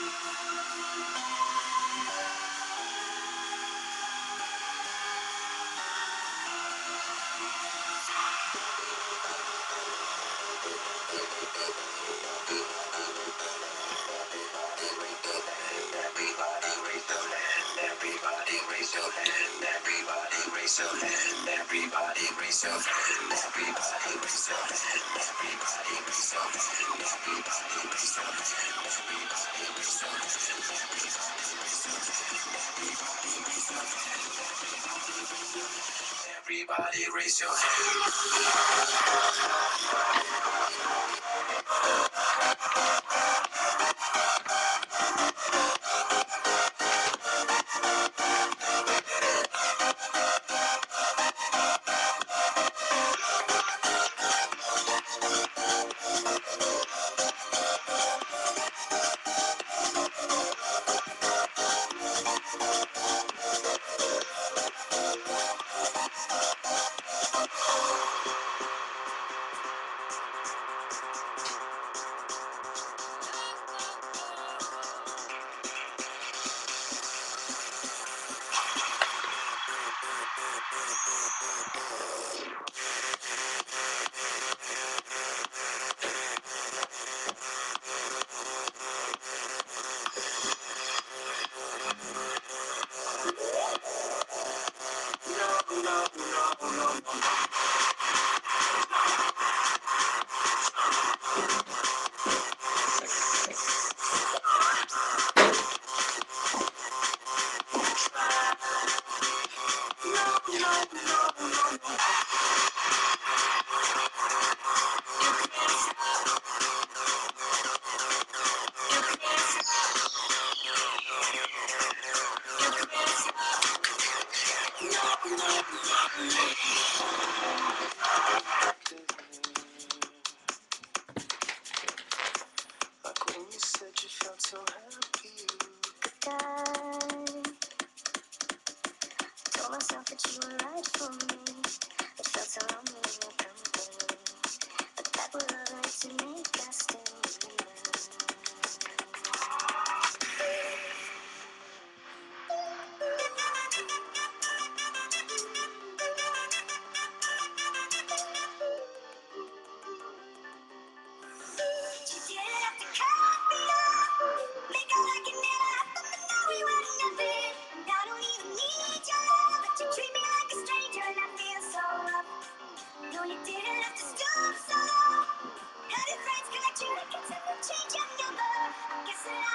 Everybody raise your hand, everybody raise your hand, everybody raise your hand. Everybody raise your hand. Una, una, una, una, una. No, no, no, no. yourself that you were right for me. It felt so lonely.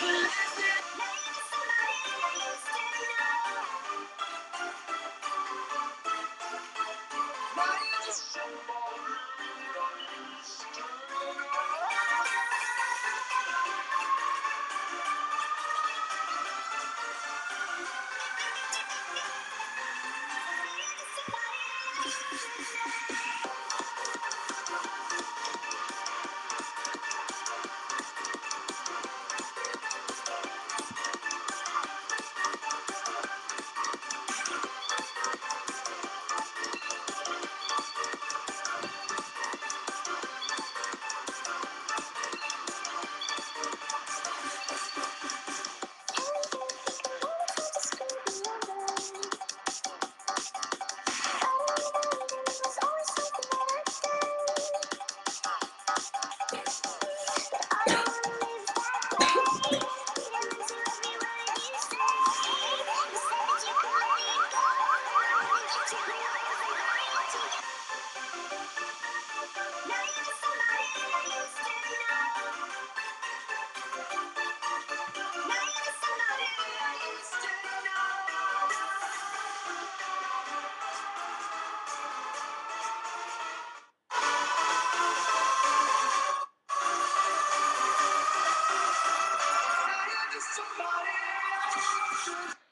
Blessed be. somebody else.